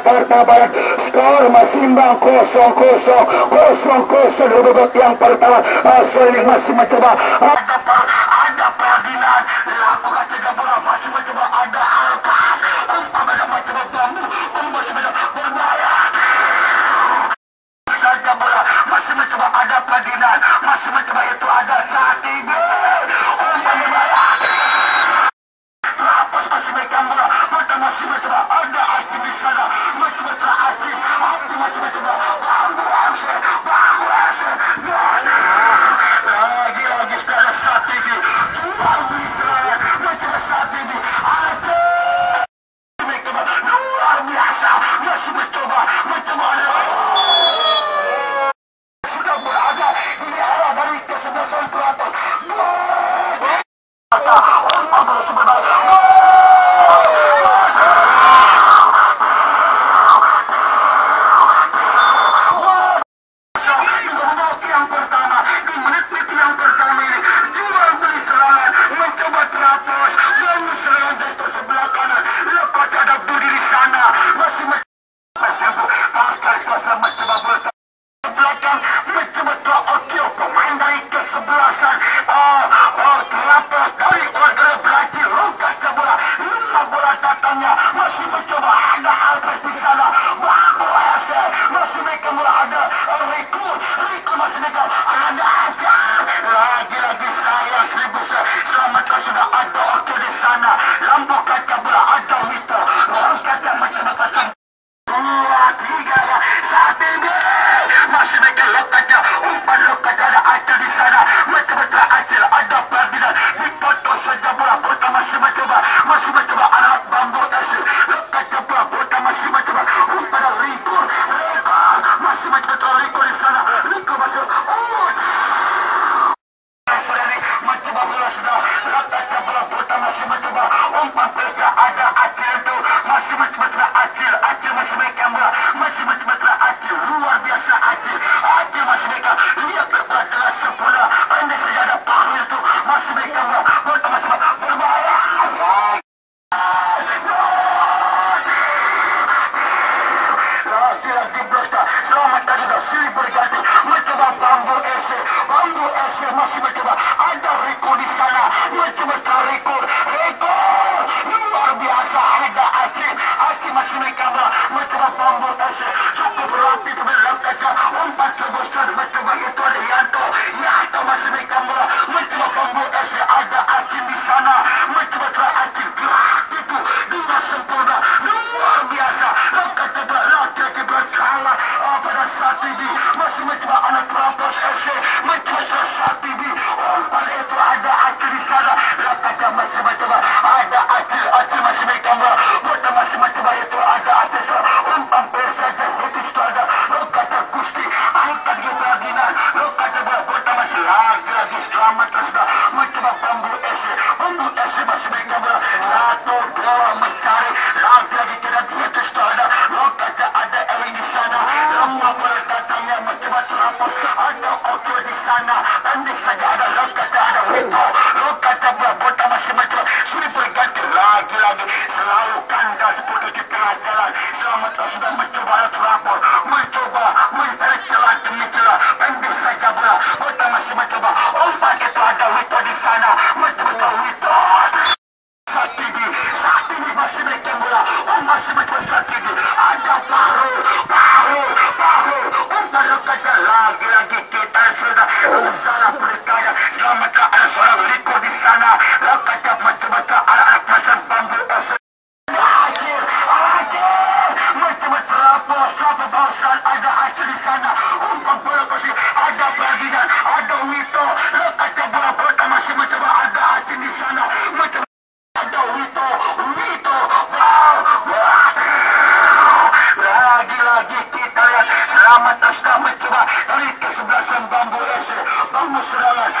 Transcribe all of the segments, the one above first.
Jakarta Barat. Skor masih imbang kosong-kosong. Kosong-kosong di babak yang pertama. Asal ini masih mencoba. Ada peradilan. Lakukan cegah bola masih mencoba. Ada Masih mencoba ada pedinan Masih mencoba itu ada saat Ronaldo SC masih mencuba ada rekod di sana. Mencuba rekod. Rekod! Luar biasa. Ada Acim Acim masih mereka mencuba bambu SC cukup berlatih tapi lakukan umpan terbesar itu ada Yanto. Yanto masih mereka mencuba bambu SC ada selamat sudah mencuba pembu SC pembu SC masih baik kamera satu dua mencari lagi lagi kena putus tu ada lokasi ada Erin di sana lama berdatangnya mencuba terhapus ada Ocho di sana pendek saja ada lokasi ada Wito lokasi berbota masih mencuba Vamos, Fernando!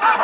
ha ha ha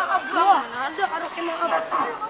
maaf, bro. Ada karaoke maaf.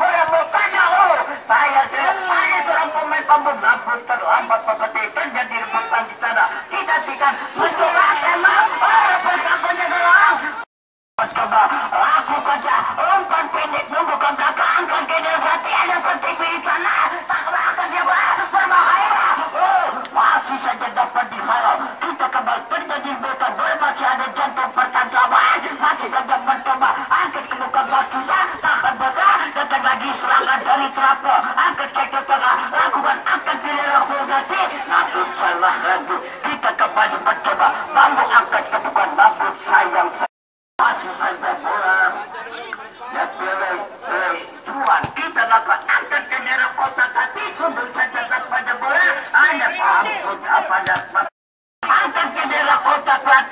lagi Nabut salah lagi Kita kembali mencoba Lalu angkat ke depan Nabut sayang Masih saja pulang Ya pilih Tuan kita dapat angkat ke kota Tapi sundur saja pada bola Hanya paham Apa yang Angkat ke kota Tuan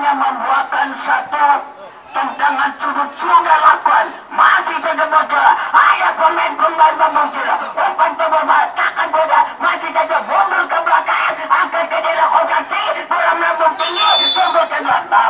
hanya membuatkan satu tendangan sudut sudah lakukan masih jaga bola ada pemain pemain memuncul umpan tebal takkan bola masih jaga mundur ke belakang. Angkat ke dalam kotak bola tinggi. Sumber tenggelam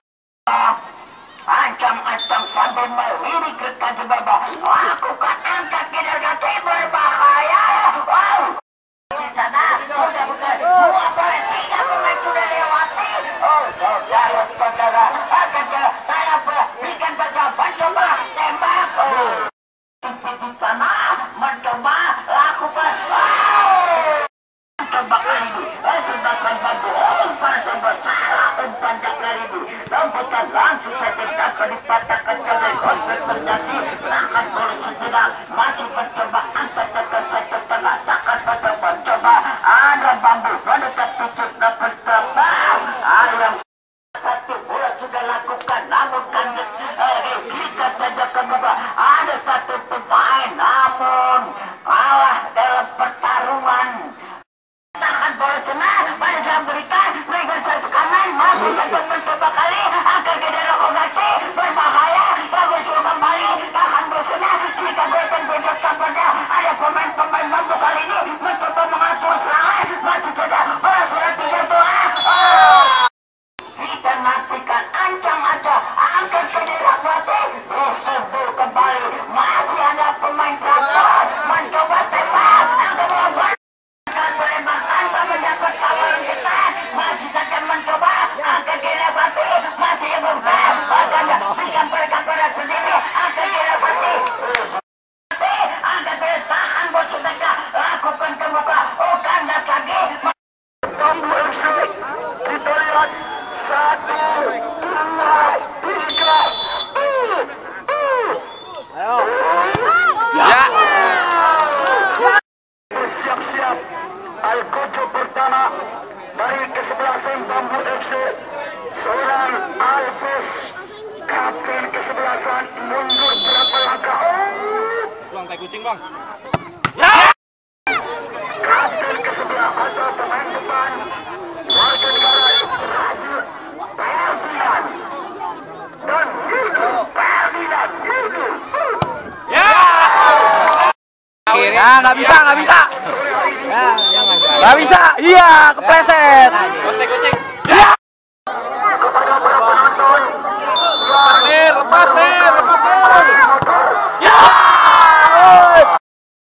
ini Rambut dan langsung saya tegak Kedipatakan kebebasan terjadi. Tahan polisi tidak masih mencoba bisa. Ya, bisa. Iya, kepleset. Gosek-gosek.